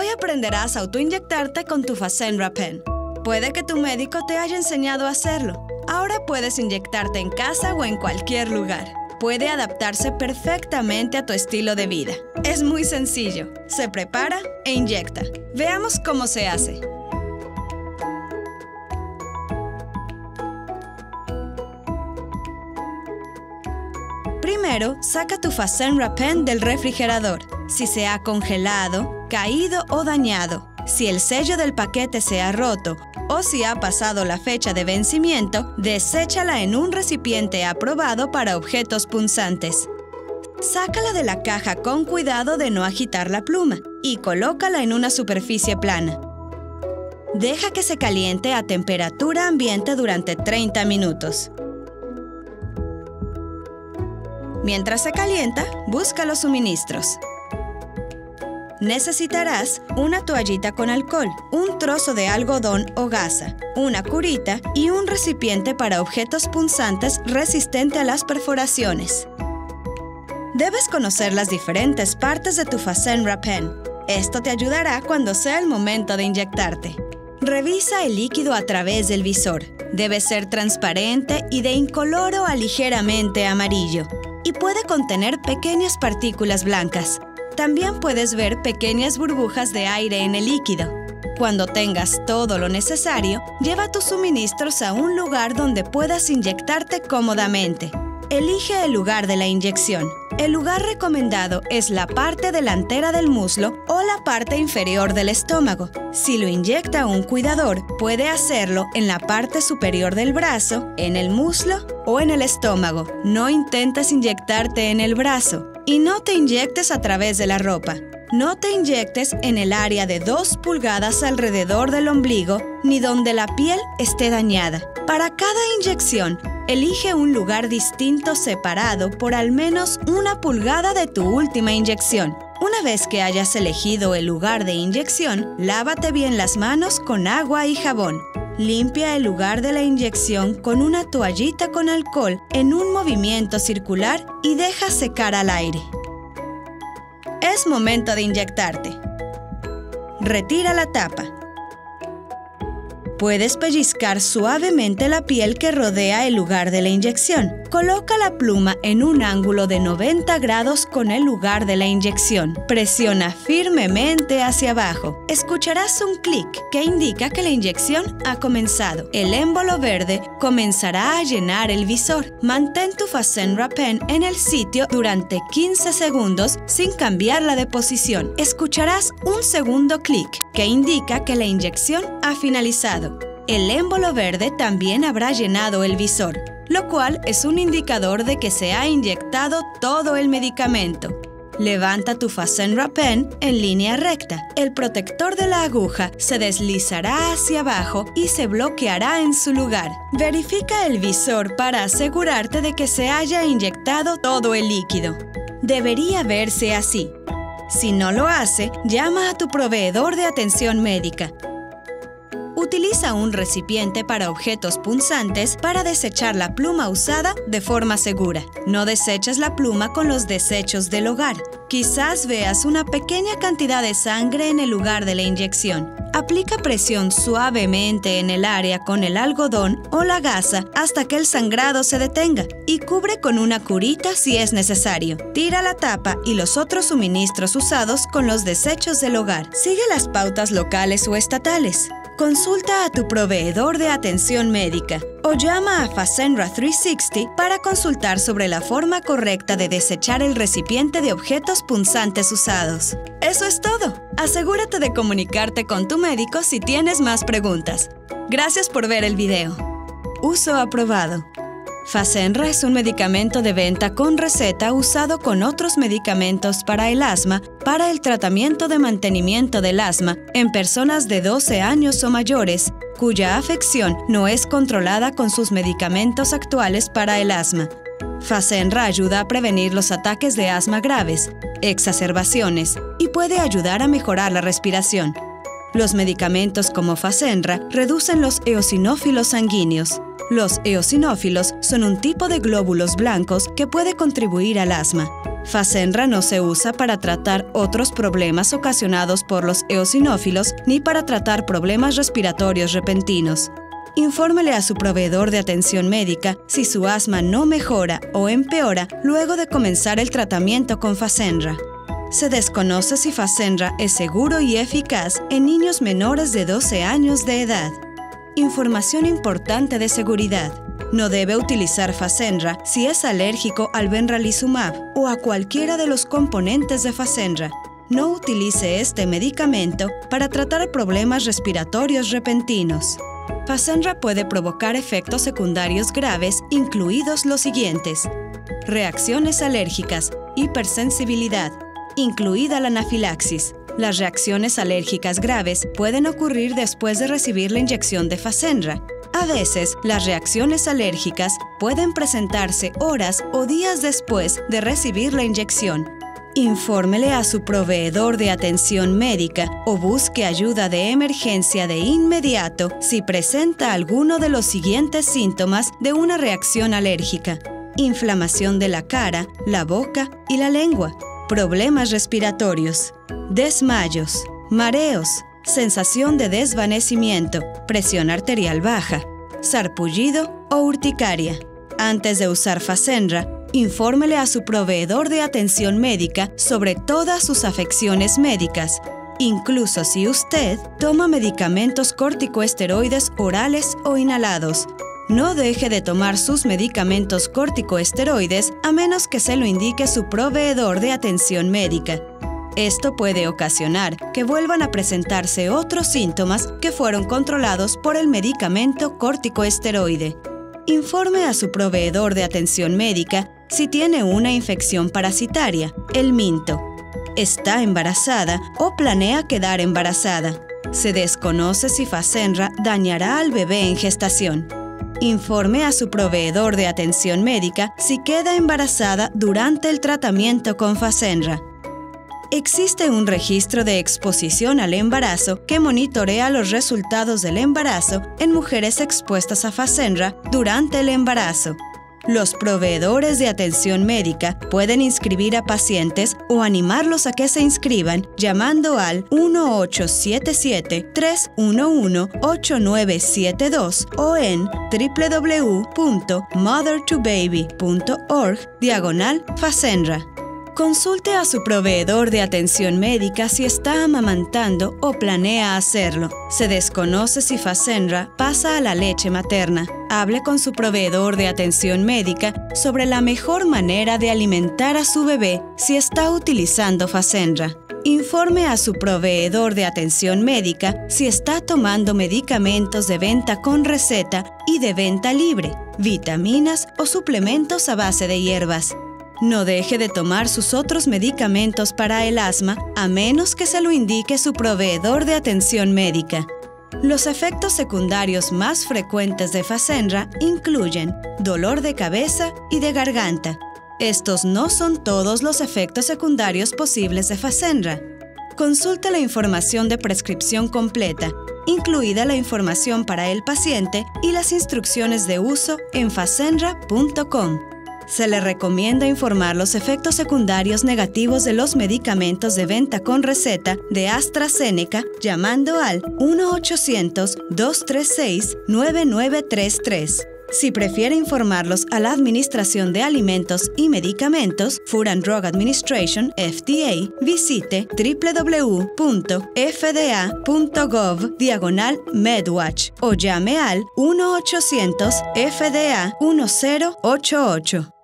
Hoy aprenderás a autoinyectarte con tu Fasenra Pen. Puede que tu médico te haya enseñado a hacerlo. Ahora puedes inyectarte en casa o en cualquier lugar. Puede adaptarse perfectamente a tu estilo de vida. Es muy sencillo. Se prepara e inyecta. Veamos cómo se hace. Primero, saca tu Fasenra Pen del refrigerador. Si se ha congelado, caído o dañado, si el sello del paquete se ha roto o si ha pasado la fecha de vencimiento, deséchala en un recipiente aprobado para objetos punzantes. Sácala de la caja con cuidado de no agitar la pluma y colócala en una superficie plana. Deja que se caliente a temperatura ambiente durante 30 minutos. Mientras se calienta, busca los suministros. Necesitarás una toallita con alcohol, un trozo de algodón o gasa, una curita y un recipiente para objetos punzantes resistente a las perforaciones. Debes conocer las diferentes partes de tu Fasenra Pen. Esto te ayudará cuando sea el momento de inyectarte. Revisa el líquido a través del visor. Debe ser transparente y de incoloro a ligeramente amarillo y puede contener pequeñas partículas blancas. También puedes ver pequeñas burbujas de aire en el líquido. Cuando tengas todo lo necesario, lleva tus suministros a un lugar donde puedas inyectarte cómodamente. Elige el lugar de la inyección. El lugar recomendado es la parte delantera del muslo o la parte inferior del estómago. Si lo inyecta un cuidador, puede hacerlo en la parte superior del brazo, en el muslo o en el estómago. No intentes inyectarte en el brazo y no te inyectes a través de la ropa. No te inyectes en el área de 2 pulgadas alrededor del ombligo ni donde la piel esté dañada. Para cada inyección, elige un lugar distinto separado por al menos una pulgada de tu última inyección. Una vez que hayas elegido el lugar de inyección, lávate bien las manos con agua y jabón. Limpia el lugar de la inyección con una toallita con alcohol en un movimiento circular y deja secar al aire. Es momento de inyectarte. Retira la tapa. Puedes pellizcar suavemente la piel que rodea el lugar de la inyección. Coloca la pluma en un ángulo de 90 grados con el lugar de la inyección. Presiona firmemente hacia abajo. Escucharás un clic que indica que la inyección ha comenzado. El émbolo verde comenzará a llenar el visor. Mantén tu Fasenra Pen en el sitio durante 15 segundos sin cambiarla de posición. Escucharás un segundo clic que indica que la inyección ha finalizado el émbolo verde también habrá llenado el visor, lo cual es un indicador de que se ha inyectado todo el medicamento. Levanta tu Fasenra Pen en línea recta. El protector de la aguja se deslizará hacia abajo y se bloqueará en su lugar. Verifica el visor para asegurarte de que se haya inyectado todo el líquido. Debería verse así. Si no lo hace, llama a tu proveedor de atención médica Utiliza un recipiente para objetos punzantes para desechar la pluma usada de forma segura. No deseches la pluma con los desechos del hogar. Quizás veas una pequeña cantidad de sangre en el lugar de la inyección. Aplica presión suavemente en el área con el algodón o la gasa hasta que el sangrado se detenga y cubre con una curita si es necesario. Tira la tapa y los otros suministros usados con los desechos del hogar. Sigue las pautas locales o estatales. Consulta a tu proveedor de atención médica o llama a Fasenra 360 para consultar sobre la forma correcta de desechar el recipiente de objetos punzantes usados. Eso es todo. Asegúrate de comunicarte con tu médico si tienes más preguntas. Gracias por ver el video. Uso aprobado. Fasenra es un medicamento de venta con receta usado con otros medicamentos para el asma para el tratamiento de mantenimiento del asma en personas de 12 años o mayores cuya afección no es controlada con sus medicamentos actuales para el asma. Fasenra ayuda a prevenir los ataques de asma graves, exacerbaciones y puede ayudar a mejorar la respiración. Los medicamentos como Fasenra reducen los eosinófilos sanguíneos, los eosinófilos son un tipo de glóbulos blancos que puede contribuir al asma. Fasenra no se usa para tratar otros problemas ocasionados por los eosinófilos ni para tratar problemas respiratorios repentinos. Infórmele a su proveedor de atención médica si su asma no mejora o empeora luego de comenzar el tratamiento con Fasenra. Se desconoce si Fasenra es seguro y eficaz en niños menores de 12 años de edad. Información importante de seguridad. No debe utilizar Fasenra si es alérgico al benralizumab o a cualquiera de los componentes de Fasenra. No utilice este medicamento para tratar problemas respiratorios repentinos. Fasenra puede provocar efectos secundarios graves, incluidos los siguientes: reacciones alérgicas, hipersensibilidad, incluida la anafilaxis. Las reacciones alérgicas graves pueden ocurrir después de recibir la inyección de Fasenra. A veces, las reacciones alérgicas pueden presentarse horas o días después de recibir la inyección. Infórmele a su proveedor de atención médica o busque ayuda de emergencia de inmediato si presenta alguno de los siguientes síntomas de una reacción alérgica. Inflamación de la cara, la boca y la lengua problemas respiratorios, desmayos, mareos, sensación de desvanecimiento, presión arterial baja, sarpullido o urticaria. Antes de usar Fasenra, infórmele a su proveedor de atención médica sobre todas sus afecciones médicas, incluso si usted toma medicamentos corticoesteroides orales o inhalados, no deje de tomar sus medicamentos corticoesteroides a menos que se lo indique su proveedor de atención médica. Esto puede ocasionar que vuelvan a presentarse otros síntomas que fueron controlados por el medicamento corticoesteroide. Informe a su proveedor de atención médica si tiene una infección parasitaria, el minto, está embarazada o planea quedar embarazada. Se desconoce si Fasenra dañará al bebé en gestación. Informe a su proveedor de atención médica si queda embarazada durante el tratamiento con Fasenra. Existe un registro de exposición al embarazo que monitorea los resultados del embarazo en mujeres expuestas a Fasenra durante el embarazo. Los proveedores de atención médica pueden inscribir a pacientes o animarlos a que se inscriban llamando al 1877-311-8972 o en www.mothertobaby.org diagonal Fasenra. Consulte a su proveedor de atención médica si está amamantando o planea hacerlo. Se desconoce si Fasenra pasa a la leche materna. Hable con su proveedor de atención médica sobre la mejor manera de alimentar a su bebé si está utilizando Fasenra. Informe a su proveedor de atención médica si está tomando medicamentos de venta con receta y de venta libre, vitaminas o suplementos a base de hierbas. No deje de tomar sus otros medicamentos para el asma a menos que se lo indique su proveedor de atención médica. Los efectos secundarios más frecuentes de Fasenra incluyen dolor de cabeza y de garganta. Estos no son todos los efectos secundarios posibles de Fasenra. Consulte la información de prescripción completa, incluida la información para el paciente y las instrucciones de uso en fasenra.com se le recomienda informar los efectos secundarios negativos de los medicamentos de venta con receta de AstraZeneca llamando al 1-800-236-9933. Si prefiere informarlos a la Administración de Alimentos y Medicamentos, Food and Drug Administration, FDA, visite www.fda.gov diagonal MedWatch o llame al 1-800-FDA 1088.